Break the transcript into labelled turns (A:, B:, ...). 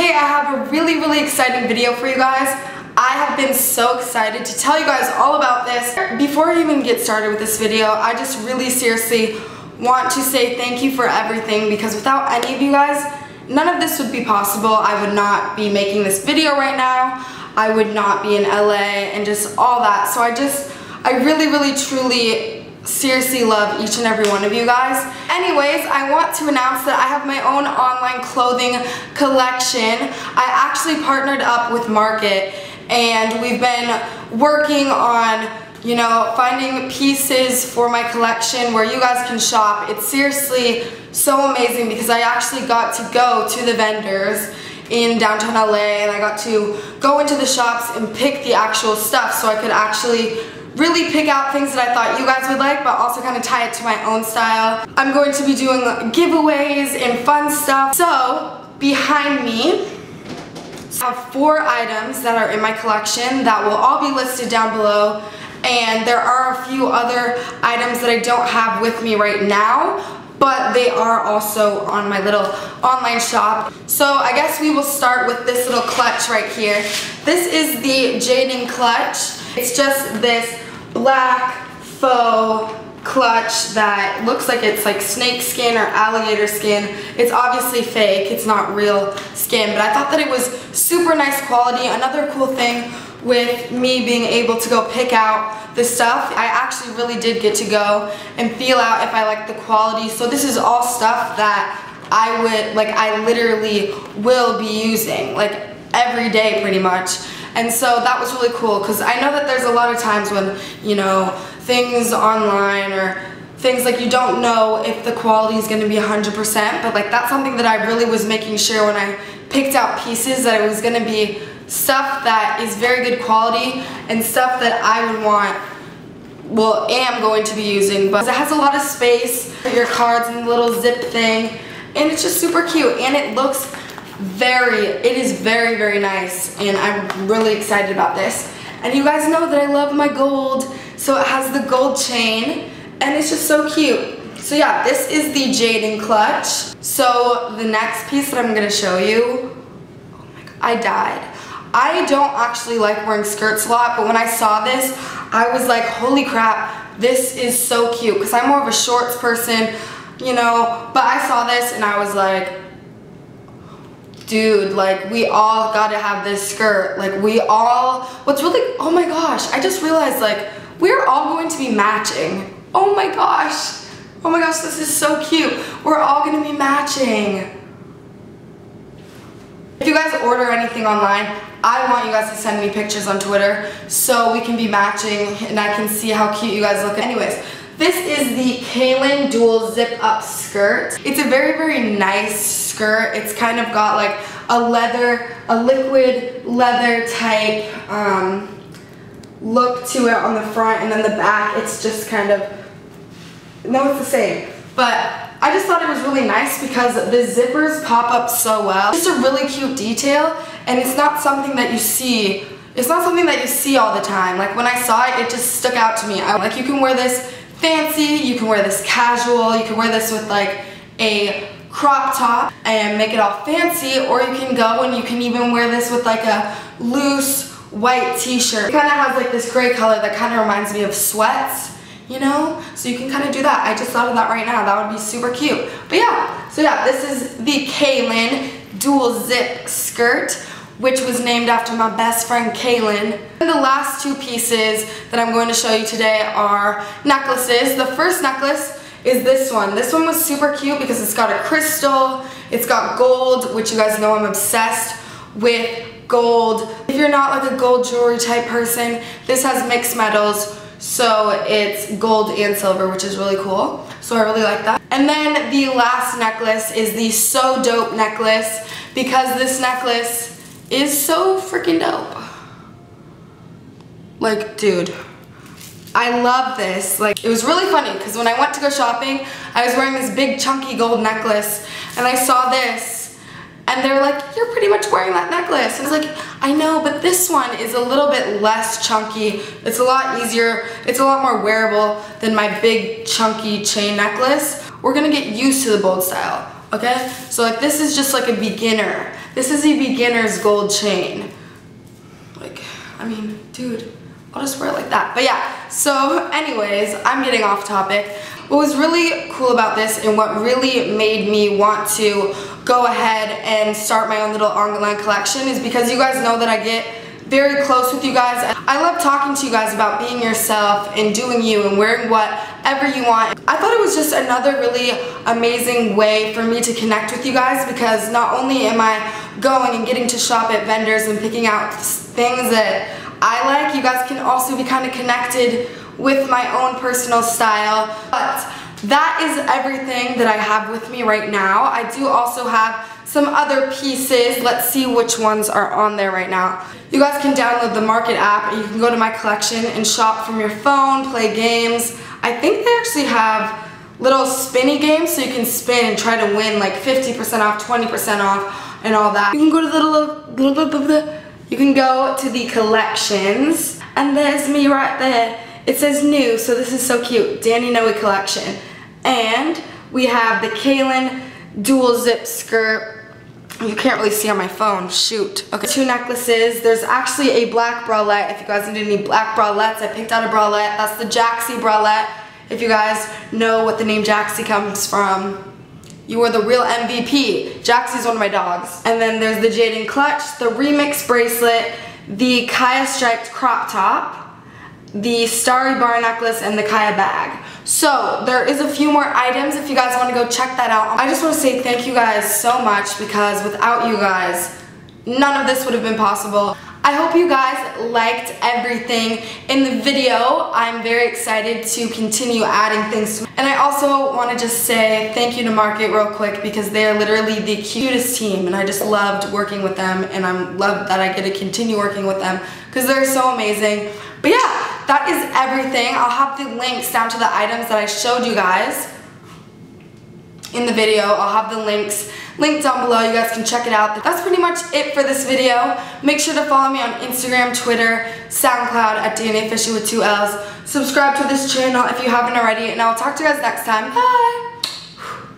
A: today I have a really, really exciting video for you guys. I have been so excited to tell you guys all about this. Before I even get started with this video, I just really seriously want to say thank you for everything because without any of you guys, none of this would be possible. I would not be making this video right now. I would not be in LA and just all that. So I just, I really, really, truly seriously love each and every one of you guys. Anyways, I want to announce that I have my own online clothing collection. I actually partnered up with Markkit and we've been working on you know, finding pieces for my collection where you guys can shop. It's seriously so amazing because I actually got to go to the vendors in downtown LA and I got to go into the shops and pick the actual stuff so I could actually really pick out things that I thought you guys would like, but also kind of tie it to my own style. I'm going to be doing giveaways and fun stuff. So, behind me, I have four items that are in my collection that will all be listed down below. And there are a few other items that I don't have with me right now, but they are also on my little online shop. So I guess we will start with this little clutch right here. This is the Jaeden clutch. It's just this black faux clutch that looks like it's like snake skin or alligator skin. It's obviously fake, it's not real skin, but I thought that it was super nice quality. Another cool thing with me being able to go pick out the stuff, I actually really did get to go and feel out if I like the quality. So this is all stuff that I would, like I literally will be using, like every day pretty much. And so that was really cool because I know that there's a lot of times when, you know, things online or things like you don't know if the quality is going to be 100%, but like that's something that I really was making sure when I picked out pieces that it was going to be stuff that is very good quality and stuff that I would want well am going to be using but it has a lot of space for your cards and the little zip thing and it's just super cute and it looks very, it is very, very nice and I'm really excited about this. And you guys know that I love my gold, so it has the gold chain and it's just so cute. So yeah, this is the Jaeden clutch. So the next piece that I'm gonna show you, oh my God, I died. I don't actually like wearing skirts a lot, but when I saw this, I was like, holy crap, this is so cute. Because I'm more of a shorts person, you know, but I saw this and I was like, dude, like we all gotta have this skirt. Like we all, what's really, oh my gosh, I just realized like we're all going to be matching. Oh my gosh. Oh my gosh, this is so cute. We're all gonna be matching. If you guys order anything online, I want you guys to send me pictures on Twitter so we can be matching and I can see how cute you guys look. Anyways, this is the Kailyn Dual Zip Up Skirt. It's a very, very nice skirt. It's kind of got like a leather, a liquid leather type um, look to it on the front and then the back it's just kind of, no it's the same. But I just thought it was really nice because the zippers pop up so well. It's just a really cute detail and it's not something that you see it's not something that you see all the time. Like when I saw it, it just stuck out to me. I, like you can wear this fancy, you can wear this casual, you can wear this with like a crop top and make it all fancy or you can go and you can even wear this with like a loose white t-shirt. It kind of has like this gray color that kind of reminds me of sweats, you know? So you can kind of do that. I just thought of that right now. That would be super cute. But yeah, so yeah, this is the Kailyn dual zip skirt which was named after my best friend Kailyn. And the last two pieces that I'm going to show you today are necklaces. The first necklace is this one. This one was super cute because it's got a crystal, it's got gold, which you guys know I'm obsessed with gold. If you're not like a gold jewelry type person, this has mixed metals, so it's gold and silver, which is really cool. So I really like that. And then the last necklace is the So Dope necklace because this necklace is so freaking dope. Like, dude, I love this. Like, it was really funny because when I went to go shopping, I was wearing this big chunky gold necklace and I saw this and they were like, you're pretty much wearing that necklace. And I was like, I know, but this one is a little bit less chunky. It's a lot easier. It's a lot more wearable than my big chunky chain necklace. We're gonna get used to the bold style, okay? So like this is just like a beginner This is a beginner's gold chain. Like, I mean, dude, I'll just wear it like that. But yeah, so anyways, I'm getting off topic. What was really cool about this and what really made me want to go ahead and start my own little online collection is because you guys know that I get very close with you guys. I love talking to you guys about being yourself and doing you and wearing whatever you want. I thought it was just another really amazing way for me to connect with you guys because not only am I going and getting to shop at vendors and picking out things that I like, you guys can also be kind of connected with my own personal style. But that is everything that I have with me right now. I do also have some other pieces. Let's see which ones are on there right now. You guys can download the Markkit app and you can go to my collection and shop from your phone, play games. I think they actually have little spinny games so you can spin and try to win like 50% off, 20% off, and all that. You can go to the little, you can go to the collections, and there's me right there. It says new, so this is so cute. Dani Noe collection. And we have the Kailyn dual zip skirt you can't really see on my phone, shoot. Okay, two necklaces. There's actually a black bralette. If you guys need any black bralettes, I picked out a bralette. That's the Jaxie bralette. If you guys know what the name Jaxie comes from, you are the real MVP. Jaxie's one of my dogs. And then there's the Jaeden clutch, the remix bracelet, the Kaya striped crop top, the starry bar necklace, and the Kaya bag. So there is a few more items if you guys want to go check that out. I just want to say thank you guys so much because without you guys, none of this would have been possible. I hope you guys liked everything in the video. I'm very excited to continue adding things. And I also want to just say thank you to Markkit real quick because they are literally the cutest team and I just loved working with them and I'm loved that I get to continue working with them because they're so amazing. But yeah, that is everything. I'll have the links down to the items that I showed you guys in the video. I'll have the links linked down below. You guys can check it out. That's pretty much it for this video. Make sure to follow me on Instagram, Twitter, SoundCloud at daniofficiall with two L's. Subscribe to this channel if you haven't already, and I'll talk to you guys next time. Bye!